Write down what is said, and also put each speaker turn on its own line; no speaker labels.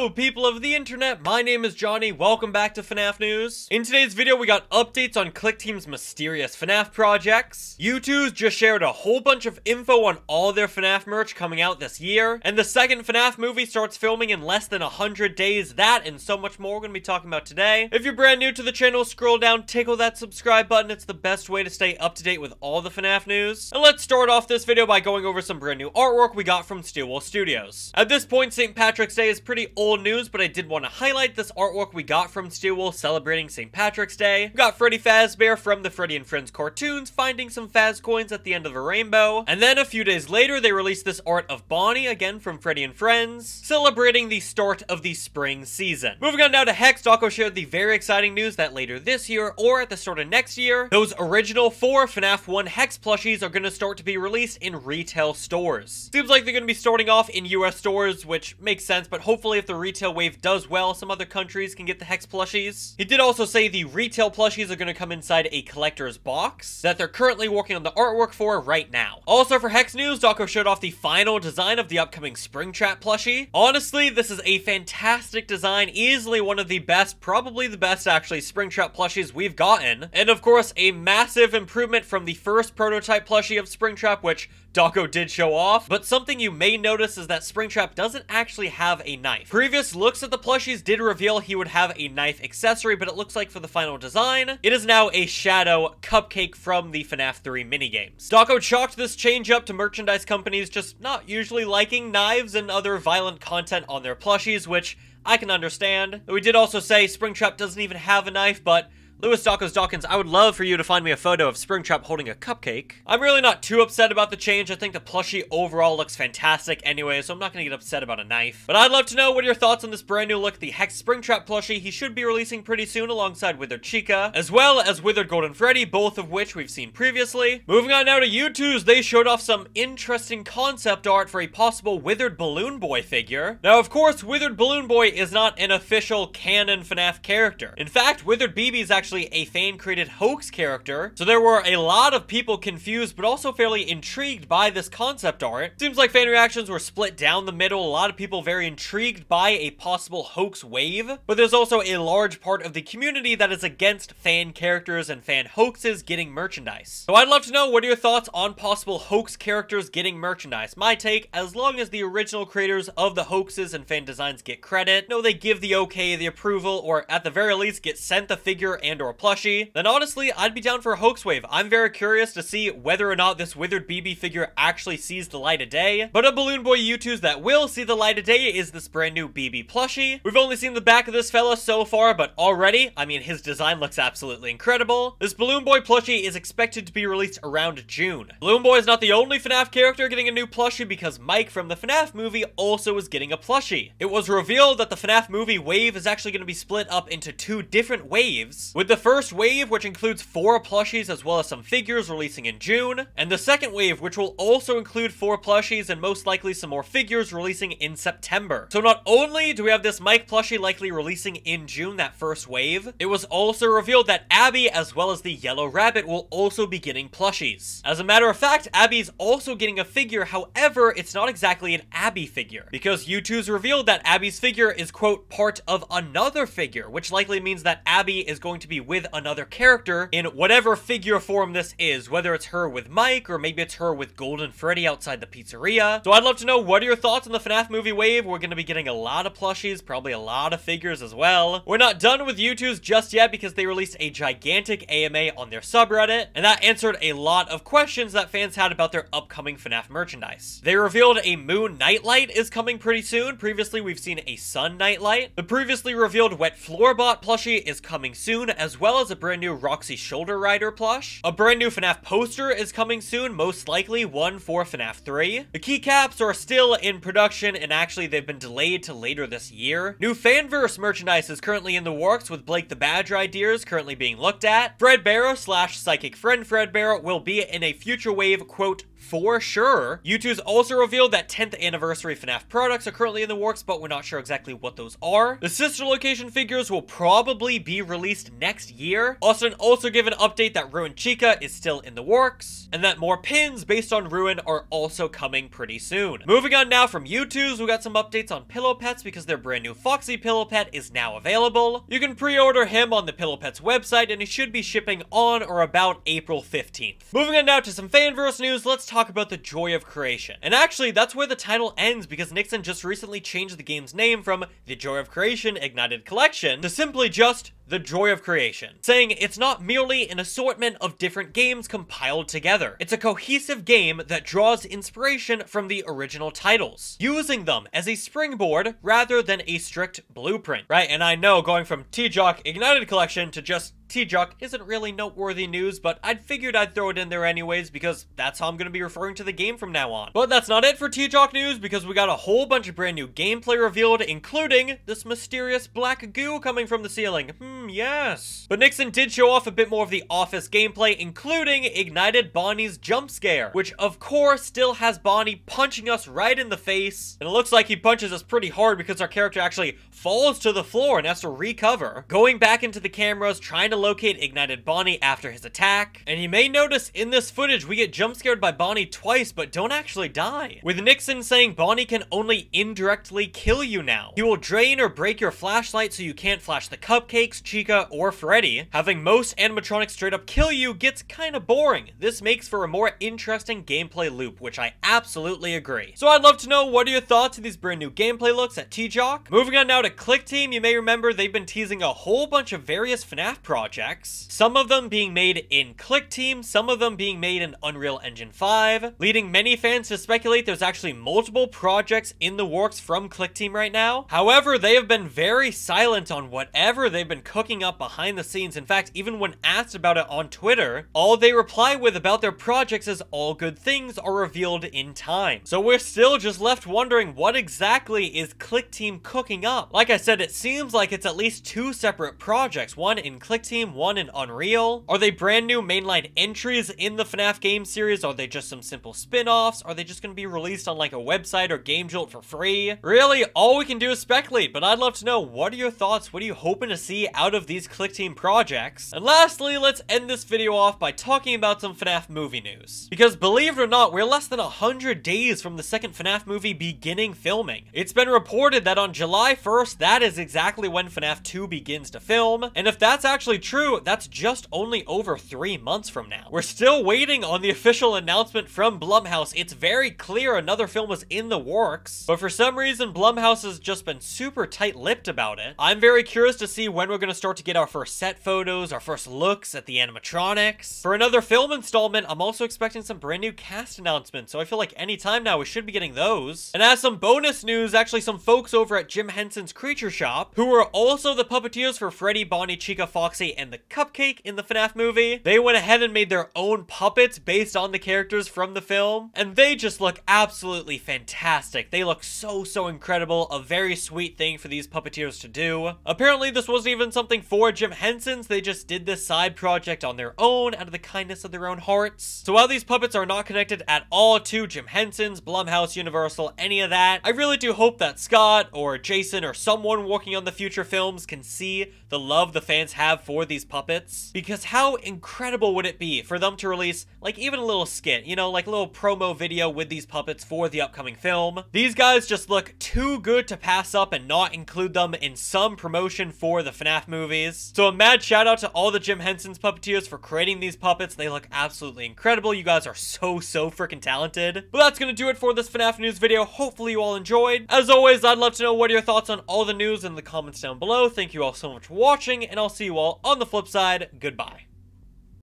Hello, people of the internet. My name is Jonny. Welcome back to FNAF News. In today's video, we got updates on Clickteam's mysterious FNAF projects. Youtooz just shared a whole bunch of info on all their FNAF merch coming out this year. And the second FNAF movie starts filming in less than 100 days. That and so much more we're going to be talking about today. If you're brand new to the channel, scroll down, tickle that subscribe button. It's the best way to stay up to date with all the FNAF news. And let's start off this video by going over some brand new artwork we got from Steel Wool Studios. At this point, St. Patrick's Day is pretty pretty old news, but I did want to highlight this artwork we got from Steel Wool celebrating St. Patrick's Day. We got Freddy Fazbear from the Freddy and Friends cartoons finding some Faz coins at the end of a rainbow. And then a few days later, they released this art of Bonnie, again from Freddy and Friends, celebrating the start of the spring season. Moving on now to Hex, Dawko shared the very exciting news that later this year, or at the start of next year, those original four FNAF 1 Hex plushies are going to start to be released in retail stores. Seems like they're going to be starting off in US stores, which makes sense, but hopefully if the retail wave does well, some other countries can get the Hex plushies. He did also say the retail plushies are going to come inside a collector's box that they're currently working on the artwork for right now. Also for Hex News, Dawko showed off the final design of the upcoming Springtrap plushie. Honestly, this is a fantastic design, easily one of the best, probably the best actually, Springtrap plushies we've gotten. And of course, a massive improvement from the first prototype plushie of Springtrap, which Dawko did show off, but something you may notice is that Springtrap doesn't actually have a knife. Previous looks at the plushies did reveal he would have a knife accessory, but it looks like for the final design, it is now a shadow cupcake from the FNAF 3 minigames. Dawko chalked this change up to merchandise companies just not usually liking knives and other violent content on their plushies, which I can understand. We did also say Springtrap doesn't even have a knife, but Lewis Dawkins Dawkins, I would love for you to find me a photo of Springtrap holding a cupcake. I'm really not too upset about the change. I think the plushie overall looks fantastic anyway, so I'm not gonna get upset about a knife. But I'd love to know what are your thoughts on this brand new look, the Hex Springtrap plushie. He should be releasing pretty soon alongside Withered Chica, as well as Withered Golden Freddy, both of which we've seen previously. Moving on now to Youtooz, they showed off some interesting concept art for a possible Withered Balloon Boy figure. Now, of course, Withered Balloon Boy is not an official canon FNAF character. In fact, Withered BB is actually actually a fan-created hoax character, so there were a lot of people confused but also fairly intrigued by this concept art. Seems like fan reactions were split down the middle, a lot of people very intrigued by a possible hoax wave, but there's also a large part of the community that is against fan characters and fan hoaxes getting merchandise. So I'd love to know what are your thoughts on possible hoax characters getting merchandise. My take, as long as the original creators of the hoaxes and fan designs get credit, no they give the okay, the approval, or at the very least get sent the figure and or a plushie, then honestly, I'd be down for a hoax wave. I'm very curious to see whether or not this Withered BB figure actually sees the light of day. But a Balloon Boy Youtooz that will see the light of day is this brand new BB plushie. We've only seen the back of this fella so far, but already, I mean, his design looks absolutely incredible. This Balloon Boy plushie is expected to be released around June. Balloon Boy is not the only FNAF character getting a new plushie because Mike from the FNAF movie also is getting a plushie. It was revealed that the FNAF movie wave is actually going to be split up into two different waves, with the first wave, which includes four plushies as well as some figures releasing in June, and the second wave, which will also include four plushies and most likely some more figures releasing in September. So not only do we have this Mike plushie likely releasing in June, that first wave, it was also revealed that Abby as well as the Yellow Rabbit will also be getting plushies. As a matter of fact, Abby's also getting a figure, however, it's not exactly an Abby figure, because Youtooz revealed that Abby's figure is, quote, part of another figure, which likely means that Abby is going to be with another character in whatever figure form this is, whether it's her with Mike or maybe it's her with Golden Freddy outside the pizzeria. So I'd love to know what are your thoughts on the FNAF movie wave. We're going to be getting a lot of plushies, probably a lot of figures as well. We're not done with Youtooz just yet because they released a gigantic AMA on their subreddit, and that answered a lot of questions that fans had about their upcoming FNAF merchandise. They revealed a Moon Nightlight is coming pretty soon. Previously, we've seen a Sun Nightlight. The previously revealed Wet Floorbot plushie is coming soon, as well as a brand new Roxy Shoulder Rider plush. A brand new FNAF poster is coming soon, most likely one for FNAF 3. The keycaps are still in production, and actually they've been delayed to later this year. New Fanverse merchandise is currently in the works, with Blake the Badger ideas currently being looked at. Fredbear slash Psychic Friend Fredbear will be in a future wave, quote, for sure. Youtooz also revealed that 10th anniversary FNAF products are currently in the works, but we're not sure exactly what those are. The sister location figures will probably be released next year. Austin also gave an update that Ruin Chica is still in the works, and that more pins based on Ruin are also coming pretty soon. Moving on now from Youtooz, we got some updates on Pillow Pets because their brand new Foxy Pillow Pet is now available. You can pre-order him on the Pillow Pets website, and he should be shipping on or about April 15th. Moving on now to some fanverse news, let's talk about the joy of creation. And actually, that's where the title ends because Nikson just recently changed the game's name from The Joy of Creation Ignited Collection to simply just the joy of creation, saying it's not merely an assortment of different games compiled together. It's a cohesive game that draws inspiration from the original titles, using them as a springboard rather than a strict blueprint, right? And I know going from TJoC Ignited Collection to just TJoC isn't really noteworthy news, but I'd figured I'd throw it in there anyways because that's how I'm going to be referring to the game from now on. But that's not it for TJoC news because we got a whole bunch of brand new gameplay revealed, including this mysterious black goo coming from the ceiling. Hmm, yes. But Nikson did show off a bit more of the Office gameplay, including Ignited Bonnie's jump scare, which of course still has Bonnie punching us right in the face. And it looks like he punches us pretty hard because our character actually falls to the floor and has to recover. Going back into the cameras, trying to locate Ignited Bonnie after his attack. And you may notice in this footage, we get jump scared by Bonnie twice, but don't actually die. With Nikson saying Bonnie can only indirectly kill you now. He will drain or break your flashlight so you can't flash the cupcakes, Chica, or Freddy. Having most animatronics straight up kill you gets kinda boring. This makes for a more interesting gameplay loop, which I absolutely agree. So I'd love to know what are your thoughts of these brand new gameplay looks at TJoC? Moving on now to Clickteam, you may remember they've been teasing a whole bunch of various FNAF projects projects, some of them being made in Clickteam, some of them being made in Unreal Engine 5, leading many fans to speculate there's actually multiple projects in the works from Clickteam right now. However, they have been very silent on whatever they've been cooking up behind the scenes. In fact, even when asked about it on Twitter, all they reply with about their projects is all good things are revealed in time. So we're still just left wondering what exactly is Clickteam cooking up. Like I said, it seems like it's at least two separate projects, one in Clickteam Team 1 and Unreal? Are they brand new mainline entries in the FNAF game series? Are they just some simple spin-offs? Are they just going to be released on like a website or Game Jolt for free? Really, all we can do is speculate, but I'd love to know what are your thoughts? What are you hoping to see out of these Clickteam projects? And lastly, let's end this video off by talking about some FNAF movie news. Because believe it or not, we're less than 100 days from the second FNAF movie beginning filming. It's been reported that on July 1st, that is exactly when FNAF 2 begins to film, and if that's actually true, that's just only over three months from now. We're still waiting on the official announcement from Blumhouse. It's very clear another film was in the works, but for some reason, Blumhouse has just been super tight-lipped about it. I'm very curious to see when we're going to start to get our first set photos, our first looks at the animatronics. For another film installment, I'm also expecting some brand new cast announcements, so I feel like anytime now we should be getting those. And as some bonus news, actually some folks over at Jim Henson's Creature Shop, who are also the puppeteers for Freddy, Bonnie, Chica, Foxy, and the cupcake in the FNAF movie. They went ahead and made their own puppets based on the characters from the film, and they just look absolutely fantastic. They look so, so incredible. A very sweet thing for these puppeteers to do. Apparently, this wasn't even something for Jim Henson's. They just did this side project on their own out of the kindness of their own hearts. So while these puppets are not connected at all to Jim Henson's, Blumhouse, Universal, any of that, I really do hope that Scott or Jason or someone working on the future films can see the love the fans have for these puppets. Because how incredible would it be for them to release, like, even a little skit, you know, like a little promo video with these puppets for the upcoming film. These guys just look too good to pass up and not include them in some promotion for the FNAF movies. So a mad shout out to all the Jim Henson's puppeteers for creating these puppets. They look absolutely incredible. You guys are so, so freaking talented. But that's gonna do it for this FNAF news video. Hopefully you all enjoyed. As always, I'd love to know what are your thoughts on all the news in the comments down below. Thank you all so much for watching, and I'll see you all on the flip side, goodbye.